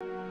you